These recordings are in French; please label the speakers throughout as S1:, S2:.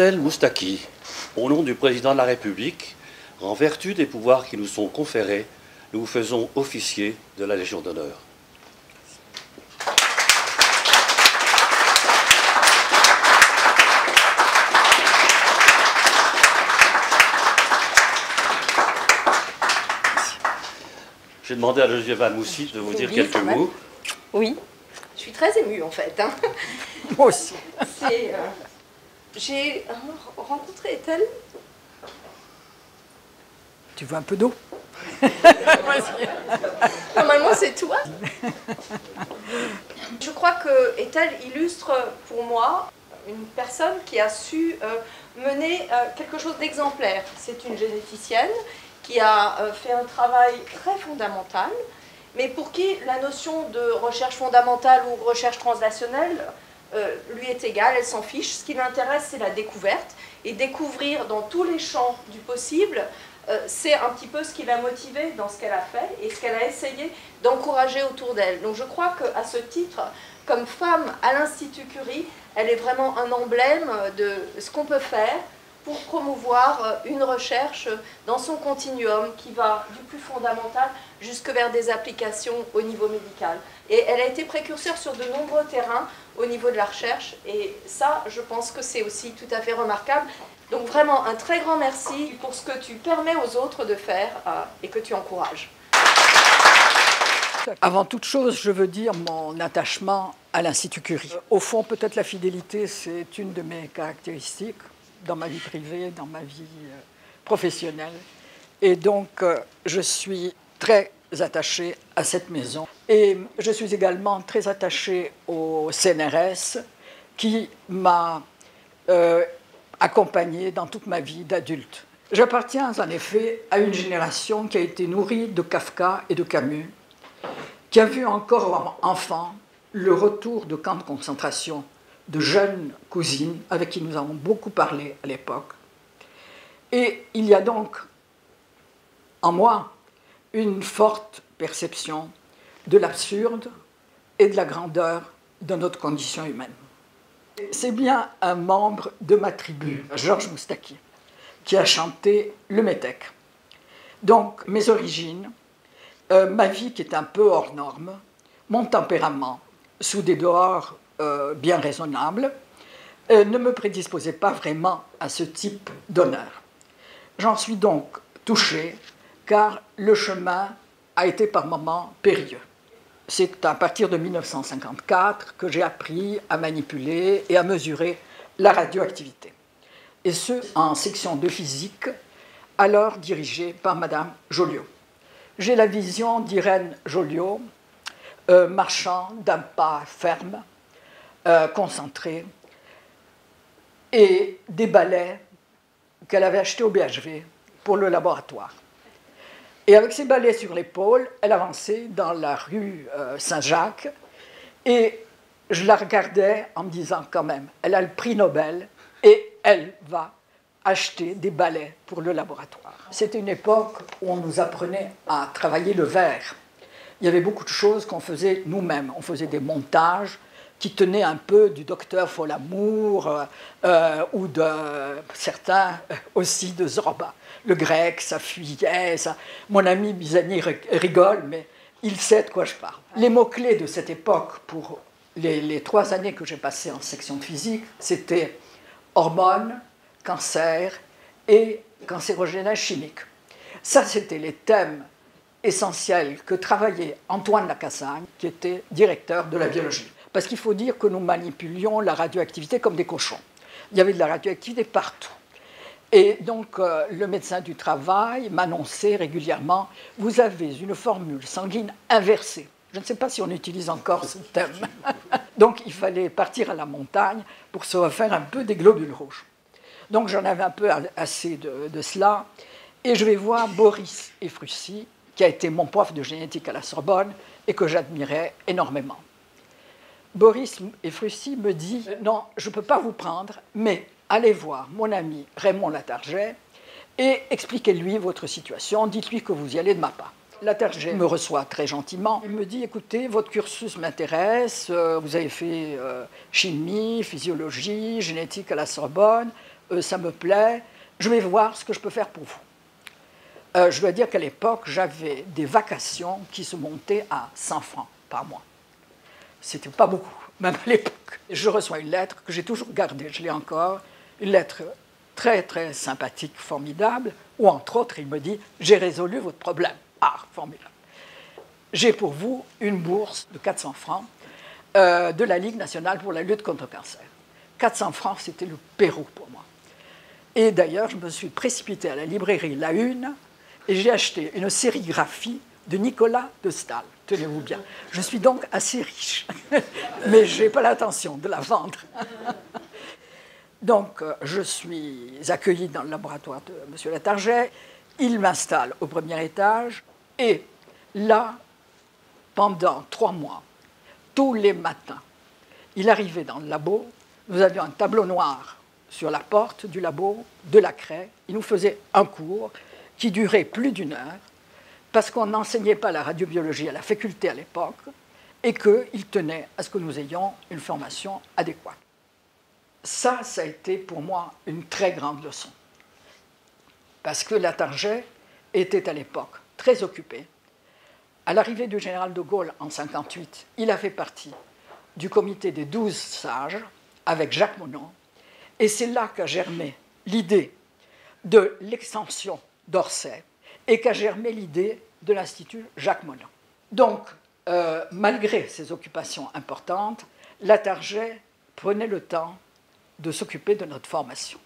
S1: Moustaki, au nom du président de la République, en vertu des pouvoirs qui nous sont conférés, nous vous faisons officier de la Légion d'honneur. J'ai demandé à Geneviève Moussi de vous dire quelques mots.
S2: Oui, je suis très émue en fait. Hein.
S3: Moi aussi.
S2: Euh, j'ai rencontré Ethel.
S3: Tu veux un peu d'eau?
S2: Normalement, c'est toi. Je crois que Ethel illustre pour moi une personne qui a su euh, mener euh, quelque chose d'exemplaire. C'est une généticienne qui a euh, fait un travail très fondamental, mais pour qui la notion de recherche fondamentale ou recherche translationnelle lui est égale, elle s'en fiche. Ce qui l'intéresse, c'est la découverte, et découvrir dans tous les champs du possible euh, c'est un petit peu ce qui l'a motivée dans ce qu'elle a fait et ce qu'elle a essayé d'encourager autour d'elle. Donc je crois qu'à ce titre, comme femme à l'Institut Curie, elle est vraiment un emblème de ce qu'on peut faire pour promouvoir euh, une recherche dans son continuum qui va du plus fondamental jusque vers des applications au niveau médical. Et elle a été précurseur sur de nombreux terrains au niveau de la recherche et ça, je pense que c'est aussi tout à fait remarquable. Donc vraiment un très grand merci pour ce que tu permets aux autres de faire euh, et que tu encourages.
S3: Avant toute chose, je veux dire mon attachement à l'Institut Curie. Au fond, peut-être la fidélité, c'est une de mes caractéristiques dans ma vie privée, dans ma vie euh, professionnelle. Et donc, euh, je suis très attachée à cette maison. Et je suis également très attachée au CNRS qui m'a accompagné dans toute ma vie d'adulte. J'appartiens en effet à une génération qui a été nourrie de Kafka et de Camus, qui a vu encore enfant le retour de camps de concentration de jeunes cousines avec qui nous avons beaucoup parlé à l'époque. Et il y a donc en moi une forte perception de l'absurde et de la grandeur de notre condition humaine. C'est bien un membre de ma tribu, Georges Moustaki, qui a chanté le Métèque. Donc, mes origines, euh, ma vie qui est un peu hors norme, mon tempérament, sous des dehors euh, bien raisonnables, euh, ne me prédisposait pas vraiment à ce type d'honneur. J'en suis donc touché, car le chemin a été par moments périlleux c'est à partir de 1954 que j'ai appris à manipuler et à mesurer la radioactivité. Et ce, en section de physique, alors dirigée par Madame Joliot. J'ai la vision d'Irène Joliot, euh, marchant d'un pas ferme, euh, concentré, et des balais qu'elle avait achetés au BHV pour le laboratoire. Et avec ses balais sur l'épaule, elle avançait dans la rue euh, Saint-Jacques. Et je la regardais en me disant quand même, elle a le prix Nobel et elle va acheter des balais pour le laboratoire. C'était une époque où on nous apprenait à travailler le verre. Il y avait beaucoup de choses qu'on faisait nous-mêmes. On faisait des montages qui tenaient un peu du docteur Folamour euh, euh, ou de certains aussi de Zorba le grec, ça fuyait. Ça... Mon ami Bizani rigole, mais il sait de quoi je parle. Les mots-clés de cette époque, pour les, trois années que j'ai passées en section de physique, c'était hormones, cancer et cancérogènes chimiques. Ça, c'était les thèmes essentiels que travaillait Antoine Lacassagne, qui était directeur de la biologie. Parce qu'il faut dire que nous manipulions la radioactivité comme des cochons. Il y avait de la radioactivité partout. Et donc, euh, le médecin du travail m'annonçait régulièrement Vous avez une formule sanguine inversée. Je ne sais pas si on utilise encore ce thème. donc, il fallait partir à la montagne pour se refaire un peu des globules rouges. Donc, j'en avais un peu assez de, de, cela. Et je vais voir Boris Efrussi, qui a été mon prof de génétique à la Sorbonne et que j'admirais énormément. Boris Efrussi me dit Non, je ne peux pas vous prendre, mais allez voir mon ami Raymond Latarget et expliquez-lui votre situation, dites-lui que vous y allez de ma part. Latarget me reçoit très gentiment. Il me dit écoutez, votre cursus m'intéresse, euh, vous avez fait euh, chimie, physiologie, génétique à la Sorbonne, euh, ça me plaît, je vais voir ce que je peux faire pour vous. Euh, je dois dire qu'à l'époque, j'avais des vacations qui se montaient à 100 francs par mois. C'était pas beaucoup, même à l'époque. Je reçois une lettre que j'ai toujours gardée, je l'ai encore, une lettre très très sympathique, formidable, où entre autres il me dit J'ai résolu votre problème. Ah, formidable. J'ai pour vous une bourse de 400 francs euh, de la Ligue nationale pour la lutte contre le cancer. 400 francs, c'était le Pérou pour moi. Et d'ailleurs, je me suis précipité à la librairie La Une et j'ai acheté une sérigraphie de Nicolas de Stahl. Tenez-vous bien. Je suis donc assez riche, mais je n'ai pas l'intention de la vendre. donc, euh, je suis accueilli dans le laboratoire de M. Latarget. Il m'installe au premier étage et là, pendant trois mois, tous les matins, il arrivait dans le labo. Nous avions un tableau noir sur la porte du labo, de la craie. Il nous faisait un cours qui durait plus d'une heure, parce qu'on n'enseignait pas la radiobiologie à la faculté à l'époque, et qu'il tenait à ce que nous ayons une formation adéquate. Ça, ça a été pour moi une très grande leçon, parce que la Target était à l'époque très occupé. À l'arrivée du général de Gaulle en 1958, il a fait partie du comité des douze sages avec Jacques Monod, et c'est là qu'a germé l'idée de l'extension d'Orsay et qu'a germé l'idée de l'Institut Jacques Monod. Donc, euh, malgré ses occupations importantes, Latarget prenait le temps de s'occuper de notre formation.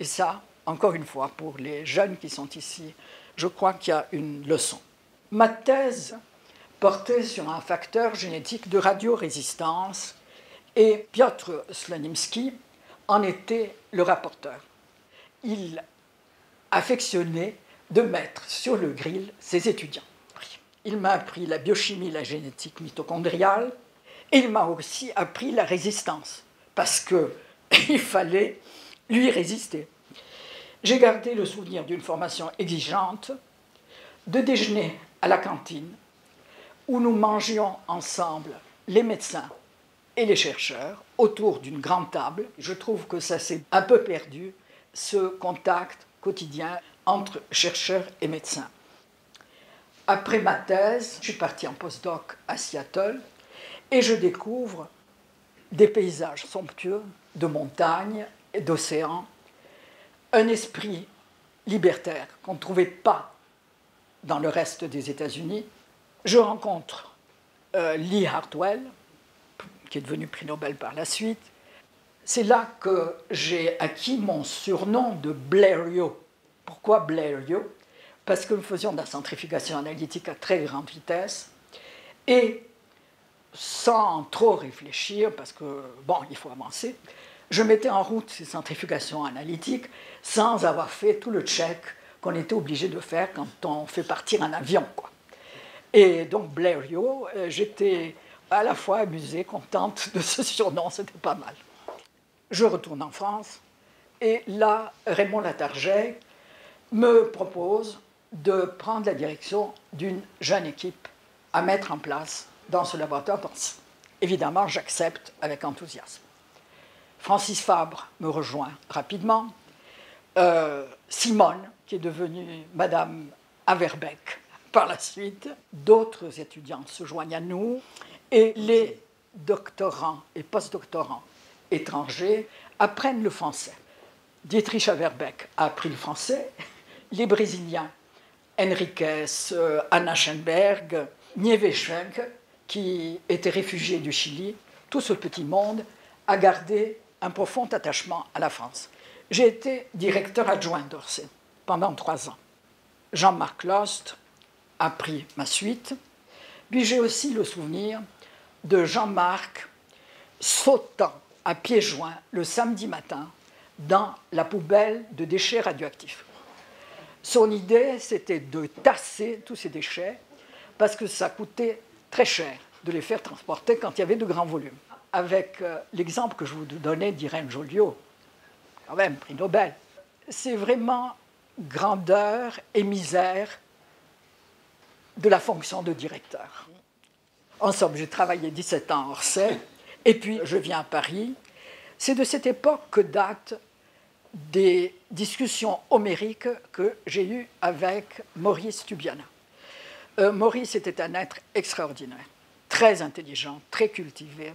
S3: Et ça, encore une fois, pour les jeunes qui sont ici, je crois qu'il y a une leçon. Ma thèse portait sur un facteur génétique de radiorésistance et Piotr Slonimsky en était le rapporteur. Il affectionnait de mettre sur le grill ses étudiants. Il m'a appris la biochimie, la génétique mitochondriale, et il m'a aussi appris la résistance, parce qu'il fallait lui résister. J'ai gardé le souvenir d'une formation exigeante, de déjeuner à la cantine, où nous mangions ensemble les médecins et les chercheurs autour d'une grande table. Je trouve que ça s'est un peu perdu, ce contact quotidien entre chercheurs et médecins. Après ma thèse, je suis parti en postdoc à Seattle et je découvre des paysages somptueux de montagnes et d'océans, un esprit libertaire qu'on ne trouvait pas dans le reste des États-Unis. Je rencontre euh, Lee Hartwell, qui est devenu prix Nobel par la suite. C'est là que j'ai acquis mon surnom de Blairio, pourquoi Blairio Parce que nous faisions de la centrifugation analytique à très grande vitesse et sans trop réfléchir, parce que, bon, il faut avancer, je mettais en route ces centrifugations analytiques sans avoir fait tout le check qu'on était obligé de faire quand on fait partir un avion. Quoi. Et donc Blairio, euh, j'étais à la fois amusée, contente de ce surnom, c'était pas mal. Je retourne en France, et là, Raymond Latarget, me propose de prendre la direction d'une jeune équipe à mettre en place dans ce laboratoire. évidemment, j'accepte avec enthousiasme. Francis Fabre me rejoint rapidement. Euh, Simone, qui est devenue Madame Averbeck par la suite. D'autres étudiants se joignent à nous. Et les doctorants et postdoctorants étrangers apprennent le français. Dietrich Averbeck a appris le français les Brésiliens, Henriquez, euh, Anna Schenberg, Nieves qui était réfugié du Chili, tout ce petit monde a gardé un profond attachement à la France. J'ai été directeur adjoint d'Orsay pendant trois ans. Jean-Marc Lost a pris ma suite. Puis j'ai aussi le souvenir de Jean-Marc sautant à pieds joints le samedi matin dans la poubelle de déchets radioactifs. Son idée, c'était de tasser tous ces déchets parce que ça coûtait très cher de les faire transporter quand il y avait de grands volumes. Avec euh, l'exemple que je vous donnais d'Irène Joliot, quand même, prix Nobel, c'est vraiment grandeur et misère de la fonction de directeur. En somme, j'ai travaillé 17 ans à Orsay, et puis je viens à Paris. C'est de cette époque que date des discussions homériques que j'ai eues avec Maurice Tubiana. Euh, Maurice était un être extraordinaire, très intelligent, très cultivé,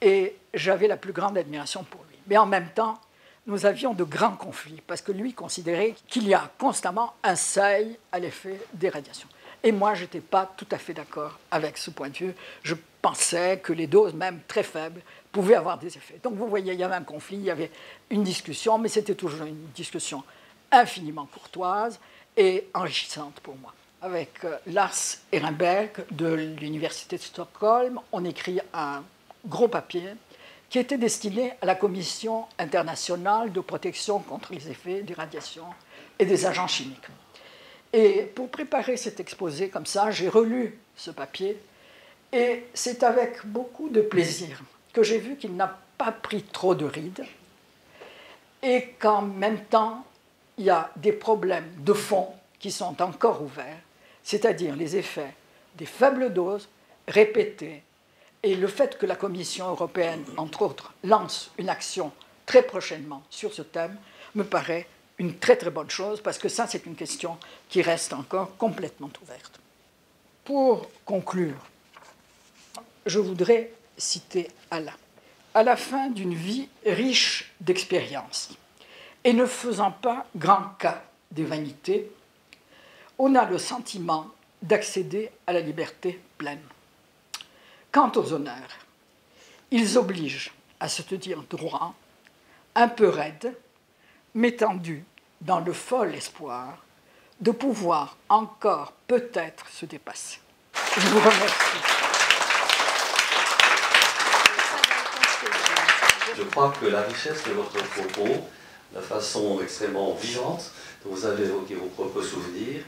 S3: et j'avais la plus grande admiration pour lui. Mais en même temps, nous avions de grands conflits, parce que lui considérait qu'il y a constamment un seuil à l'effet des radiations. Et moi, je n'étais pas tout à fait d'accord avec ce point de vue. Je pensais que les doses, même très faibles, pouvaient avoir des effets. Donc vous voyez, il y avait un conflit, il y avait une discussion, mais c'était toujours une discussion infiniment courtoise et enrichissante pour moi. Avec euh, Lars Ehrenberg de l'Université de Stockholm, on écrit un gros papier qui était destiné à la Commission internationale de protection contre les effets des radiations et des agents chimiques. Et pour préparer cet exposé comme ça, j'ai relu ce papier et c'est avec beaucoup de plaisir que j'ai vu qu'il n'a pas pris trop de rides et qu'en même temps, il y a des problèmes de fond qui sont encore ouverts, c'est-à-dire les effets des faibles doses répétées et le fait que la Commission européenne, entre autres, lance une action très prochainement sur ce thème me paraît une très très bonne chose parce que ça, c'est une question qui reste encore complètement ouverte. Pour conclure, je voudrais citer Alain. À la fin d'une vie riche d'expériences et ne faisant pas grand cas des vanités, on a le sentiment d'accéder à la liberté pleine. Quant aux honneurs, ils obligent à se tenir droit, un peu raide, m'étendu dans le fol espoir de pouvoir encore peut-être se dépasser. Je vous remercie.
S1: Je crois que la richesse de votre propos, la façon extrêmement vivante dont vous avez évoqué vos propres souvenirs,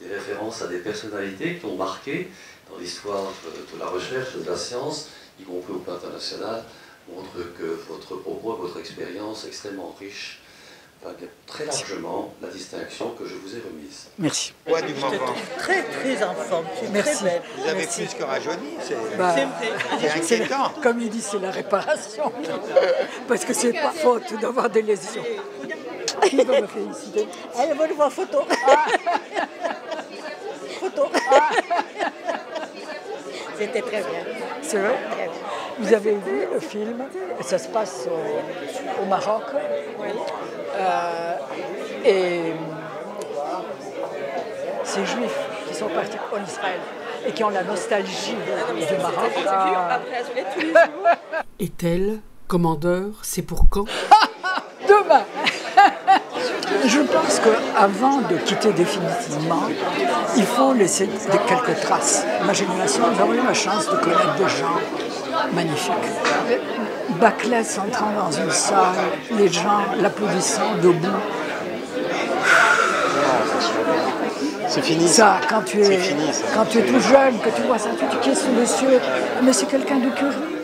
S1: des références à des personnalités qui ont marqué dans l'histoire de la recherche, de la science, y compris au plan international, montrent que votre propos, votre expérience extrêmement riche très largement la distinction que je vous ai remise.
S3: Merci.
S4: Ouais, du moment.
S5: Très, très en forme.
S3: Merci.
S5: Très belle.
S4: Vous avez
S5: Merci.
S4: plus que rajeuni, c'est
S3: Bah,
S4: inquiétant.
S3: comme il dit, c'est la réparation. Parce que c'est pas faute d'avoir des lésions. Qui va me féliciter
S5: Allez, on va le voir photo. photo. C'était très bien.
S3: C'est vrai?
S5: Très bien.
S3: Vous avez vu le film Ça se passe au, au Maroc. Euh, et ces juifs qui sont partis en Israël et qui ont la nostalgie du Maroc. Ah,
S6: Est-elle Commandeur, c'est pour quand?
S3: Demain Je pense qu'avant de quitter définitivement, il faut laisser des- quelques traces. Ma génération, nous avons eu la chance de connaître des gens magnifiques. Baclès entrant dans une salle, les gens l'applaudissant debout.
S7: C'est fini.
S3: Ça, quand tu es,
S7: C'est fini, ça.
S3: quand tu es tout jeune, que tu vois ça, tu te est ce monsieur? Mais c'est quelqu'un de curieux.